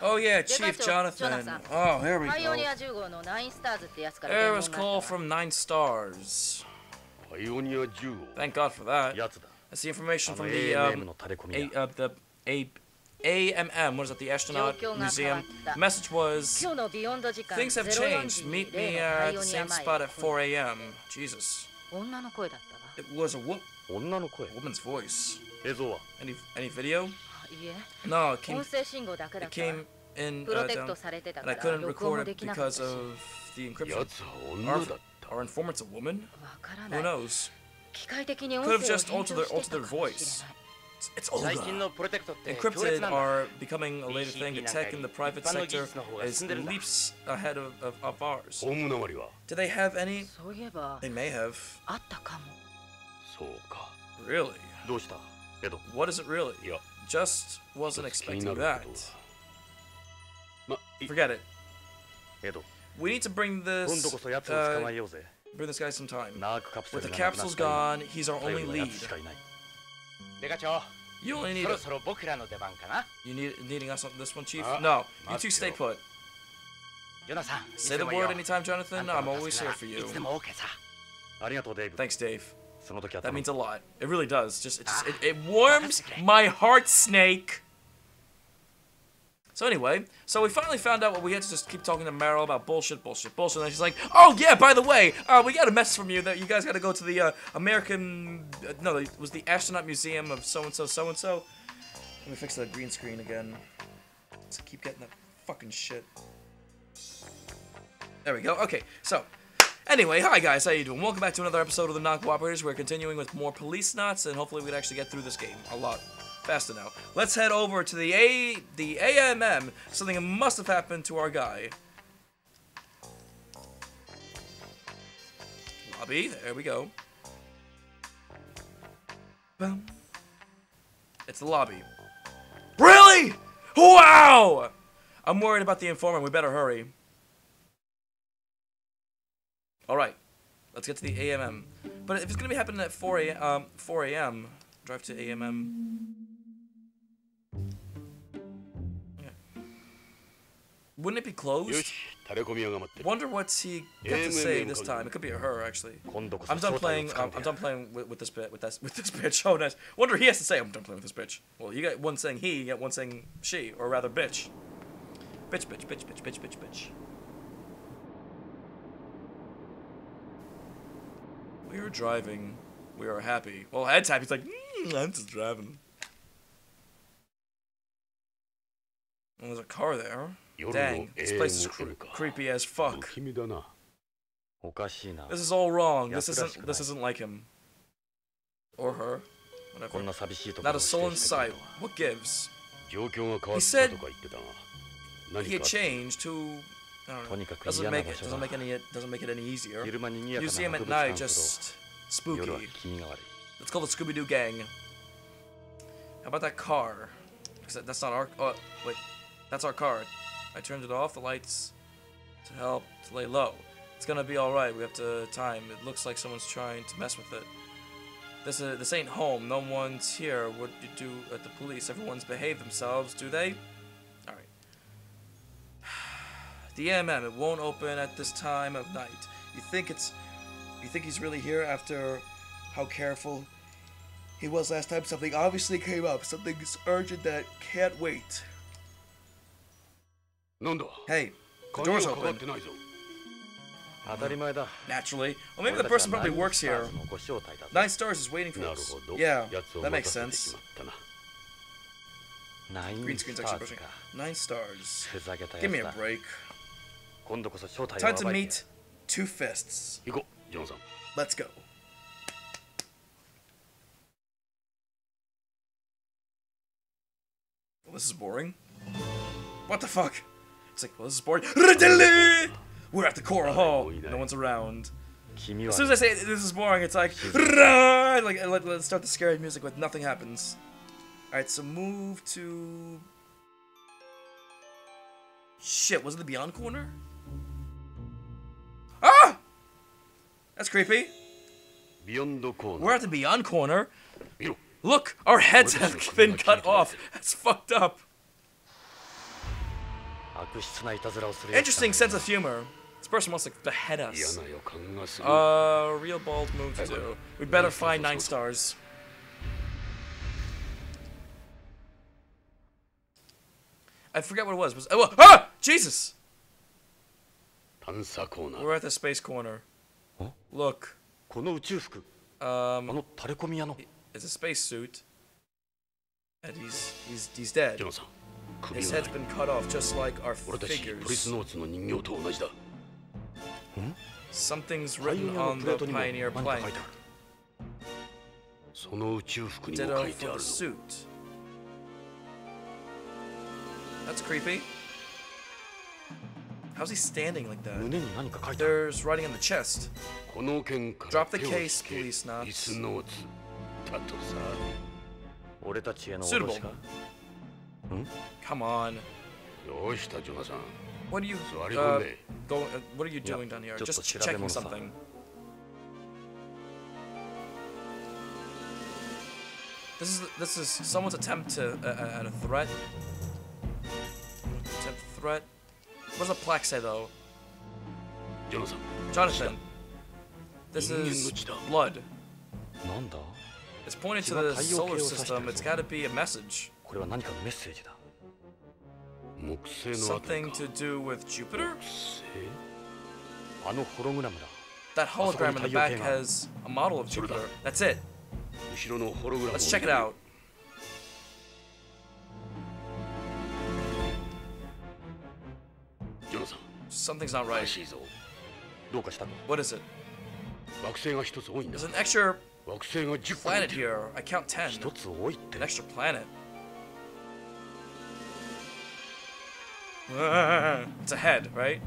Oh yeah, Chief Jonathan. Oh, here we go. There was call from Nine Stars. Thank God for that. That's the information from the um, A, uh, the A, A M M. What is that, the Astronaut Museum? Message was, things have changed. Meet me at the same spot at 4 a.m. Jesus. It was a wo woman's voice. Any, any video? No, it came, it came in uh, down, and I couldn't record it because of the encryption. Our, our informant's a woman? Who knows? Could have just altered their, altered their voice. It's, it's Encrypted are becoming a later thing. The tech in the private sector is leaps ahead of, of, of ours. Do they have any? They may have. Really? What is it really? Just wasn't expecting that. Forget it. We need to bring this, uh, bring this guy some time. With the capsules gone, he's our only lead. You only need. You need needing us on this one, Chief? No, you two stay put. Say the word anytime, Jonathan. I'm always here for you. Thanks, Dave. That means a lot. It really does. Just it, just, it, ah, it warms my heart, Snake. So anyway, so we finally found out what we had to just keep talking to Meryl about bullshit, bullshit, bullshit. And she's like, "Oh yeah, by the way, uh, we got a message from you that you guys got to go to the uh, American, uh, no, it was the Astronaut Museum of so and so, so and so." Let me fix that green screen again. Let's keep getting that fucking shit. There we go. Okay, so Anyway, hi guys, how you doing? Welcome back to another episode of the Non-Cooperators. We're continuing with more Policenauts, and hopefully we can actually get through this game a lot faster now. Let's head over to the A, the AMM. Something must have happened to our guy. Lobby. There we go. Boom. It's the lobby. Really? Wow! I'm worried about the informant. We better hurry. All right, let's get to the AMM. But if it's gonna be happening at 4 a.m., um, 4 a.m., drive to AMM. Yeah. Wouldn't it be closed? Wonder what's he got to say this time. It could be a her actually. I'm done playing. Um, I'm done playing with, with this bit. With this with this bitch. Oh nice. Wonder he has to say. I'm done playing with this bitch. Well, you got one saying he. You got one saying she, or rather bitch. Bitch, bitch, bitch, bitch, bitch, bitch, bitch. We were driving. We were happy. Well, Ed's happy. He's like, mm, I'm just driving. There's a car there. Dang, this place is cre creepy as fuck. This is all wrong. This isn't. This isn't like him. Or her. Whatever. Not a soul in sight. What gives? He said he had changed to I don't と know. にかく Doesn't 嫌な make 場 it. 所 Doesn't だ make any. Doesn't make it any easier. 昼間に賑やか Museum な at 博物 night 館ほ just ど夜は spooky. 気味が悪い Let's call the Scooby Doo gang. How about that car? 'Cause that- that's not our. Oh, wait. That's our car. I turned it off. The lights to help to lay low. It's gonna be all right. We have to time. It looks like someone's trying to mess with it. This is this ain't home. No one's here. What do you do at the police? Everyone's behave themselves, do they? The it won't open at this time of night. You think it's, you think he's really here after how careful he was last time? Something obviously came up. Something's urgent that can't wait. Hey, the door's open. Mm. Naturally. Well, maybe the person probably works here. Nine Stars is waiting for us. Yeah, that makes sense. Green screen's actually. Nine Stars. Give me a break. Time to meet Two Fists. Let's go. Well, this is boring. What the fuck? It's like, well, this is boring. We're at the Coral Hall. No one's around. As soon as I say this is boring, it's like, like let, us start the scary music with nothing happens. Alright, so move to... Shit, was it the Beyond Corner? That's creepy. We're at the Beyond Corner. Look, our heads have been cut off. That's fucked up. Interesting sense of humor. This person wants to behead us. Uh, real bold move to do. We better find nine stars. I forget what it was. was oh, ah! Jesus! We're at the space corner. Huh? Look, この宇宙服あ um, の垂れ込み屋の it's a space suit, and he's he's he's dead. ジョナサン首 His が head's been cut off, just like our 俺たちポリス figures. ノーツの人形と同じだ Something's パイオ written ニアの on プレー the トにも何 Pioneer か書 plank. いてあるその宇宙服にも Ditto 書いて for あ the る suit. That's creepy. How's he standing like that? There's writing on the chest. Drop the case, police Not Suitable. Come on. What are you uh. Uh, what are you doing down here? Just checking something. This is this is someone's attempt to uh, uh at a threat. Attempt threat. What does a plaque say, though? Jonathan. Jonathan. This is blood. It's pointing to the solar system. It's got to be a message. Something to do with Jupiter? That hologram in the back has a model of Jupiter. That's it. Let's check it out. Something's not right. What is it? There's an extra planet here. I count ten. An extra planet. It's a head, right?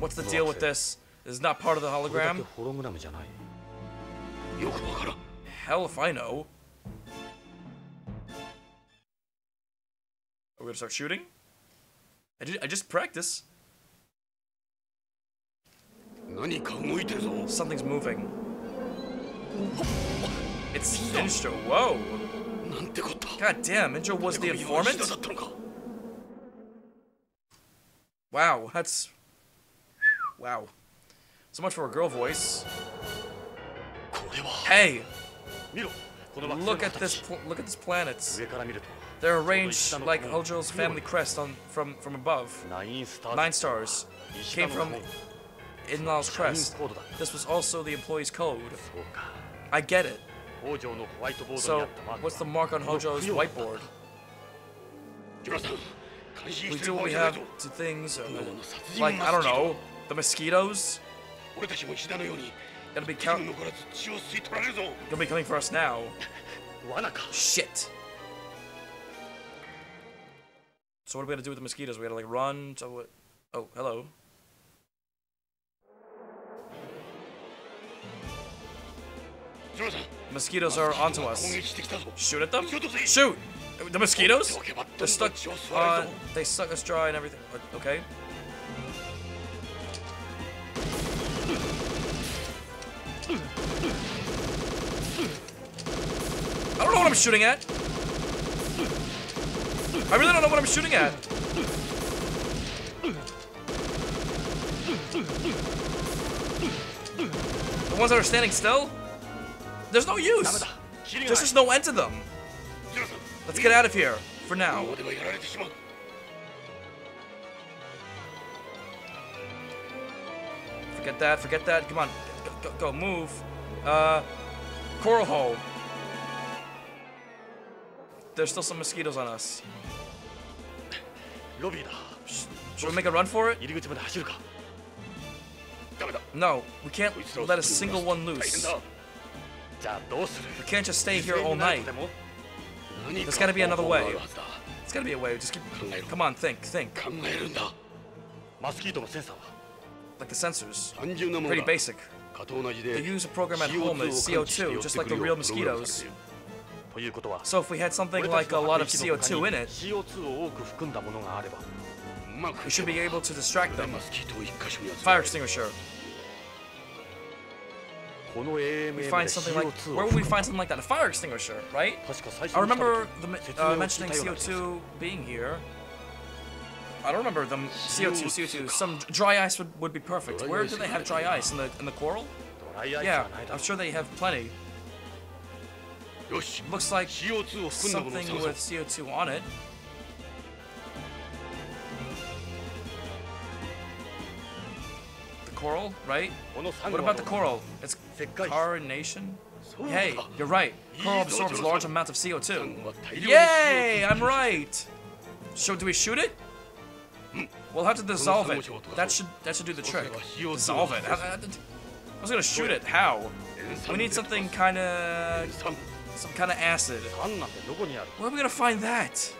What's the deal with this? This is not part of the hologram? Hell if I know. Are we gonna start shooting? I, ju I just practice. Something's moving. It's Ninja, whoa! God damn, Ninja was the informant? Wow, that's... Wow. So much for a girl voice. Hey! Look at this look at this planet. They're arranged like Hojo's family crest on from, from above. Nine stars came from in-law's crest. This was also the employee's code. I get it. So, what's the mark on Hojo's whiteboard? We do what we have to things, uh, like, I don't know, the mosquitoes? Gonna be, gonna be coming for us now. Shit. So what are we gonna do with the mosquitoes? We gotta like run to what? Oh, hello. Mosquitoes are onto us. Shoot at them? Shoot! The mosquitoes? They're stuck. Uh, they suck us dry and everything. Uh, okay. I don't know what I'm shooting at. I really don't know what I'm shooting at. The ones that are standing still? There's no use. There's just no end to them. Let's get out of here, for now. Forget that, forget that. Come on, go, go, go move. Uh, coral hole. There's still some mosquitoes on us. Should we make a run for it? No, we can't let a single one loose. We can't just stay here all night. There's gotta be another way. There's gotta be a way. Just keep. Come on, think, think. Like the sensors. Pretty basic. They use a program at home that's CO2, just like the real mosquitoes. So if we had something like a lot of CO2 in it, we should be able to distract them. Fire extinguisher. We find something like where would we find something like that? A fire extinguisher, right? I remember the, uh, mentioning CO2 being here. I don't remember them. CO2, CO2. Some dry ice would, would be perfect. Where do they have dry ice in the in the coral? Yeah, I'm sure they have plenty. Looks like something with CO2 on it. The coral, right? What about the coral? It's carnation? Hey, you're right. Coral absorbs large amounts of CO2. Yay, I'm right! So do we shoot it? We'll have to dissolve it. That should that should do the trick. Dissolve it. I, I, I was gonna shoot it. How? We need something kind of some kind of acid. Where are we gonna find that?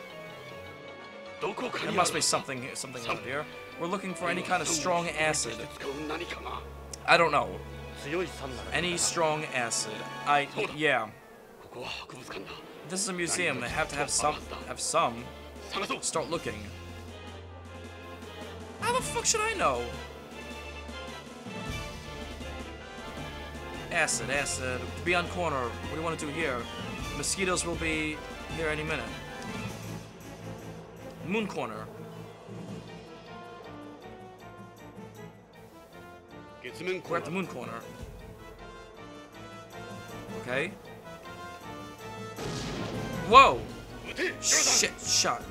There must be something something out here. We're looking for any kind of strong acid. I don't know. Any strong acid. I yeah. This is a museum. They have to have some have some. Start looking. How the fuck should I know? Acid, acid. Be on corner. What do you want to do here? Mosquitoes will be here any minute. Moon corner. Get some moon corner. We're at the moon corner. Okay. Whoa! Shit, shot.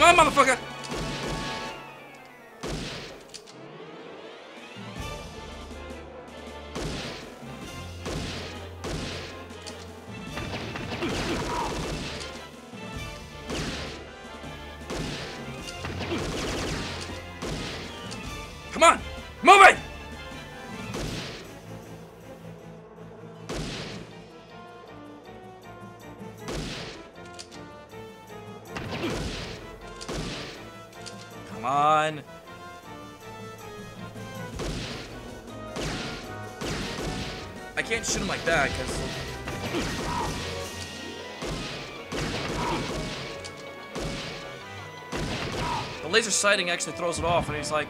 Come on, motherfucker! I can't shoot him like that, because... The laser sighting actually throws it off, and he's like,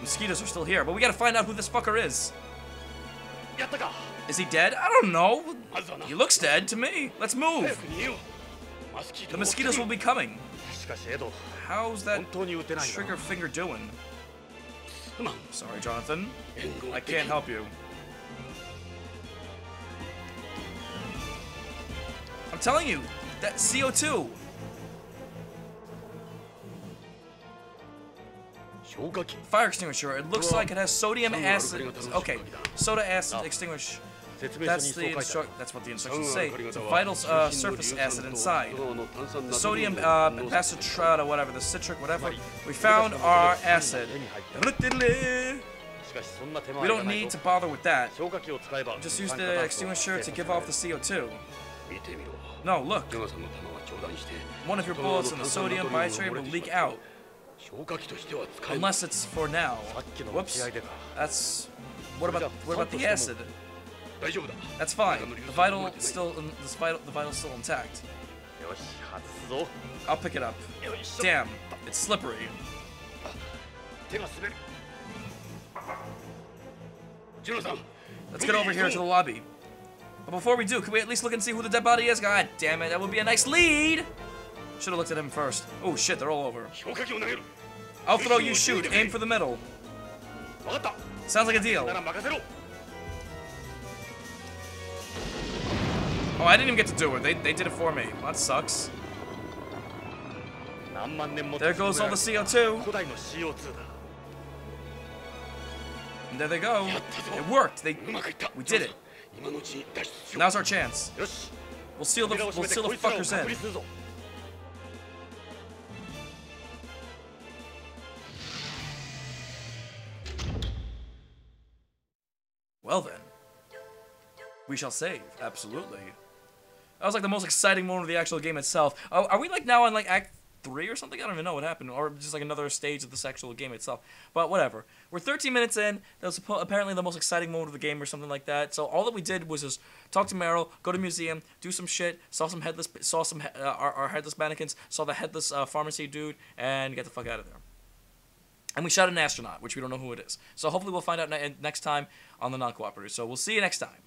mosquitoes are still here. But we gotta find out who this fucker is. Is he dead? I don't know. He looks dead to me. Let's move. The mosquitoes will be coming. How's that trigger finger doing? Sorry, Jonathan. I can't help you. I'm telling you, that CO2. Fire extinguisher. It looks like it has sodium acid. Okay, soda acid extinguish. That's the that's what the instructions say. It's vital uh, surface acid inside. The sodium uh, or whatever, the citric, whatever, we found our acid. We don't need to bother with that. Just use the extinguisher to give off the CO2. No, look. One of your bullets in the sodium nitrate will leak out. Unless it's for now. Whoops. That's... What about what about the acid? That's fine. The vital still the vital the vital's still intact. I'll pick it up. Damn, it's slippery. Let's get over here to the lobby. But before we do, can we at least look and see who the dead body is? God damn it, that would be a nice lead! Should have looked at him first. Oh shit, they're all over. I'll throw you shoot, aim for the middle. Sounds like a deal. Oh, I didn't even get to do it. They, they did it for me. Well, that sucks. There goes all the CO2. And there they go. It worked. They, we did it. Now's our chance. We'll seal the we'll seal the fuckers in. Well then, we shall save. Absolutely. That was like the most exciting moment of the actual game itself. Are we like now on like act Three or something? I don't even know what happened, or just like another stage of the sexual game itself. But whatever. We're 13 minutes in. That was apparently the most exciting moment of the game, or something like that. So all that we did was just talk to Meryl, go to museum, do some shit, saw some headless, saw some uh, our, our headless mannequins, saw the headless uh, pharmacy dude, and get the fuck out of there. And we shot an astronaut, which we don't know who it is. So hopefully we'll find out ne- next time on the non-cooperators. So we'll see you next time.